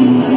you.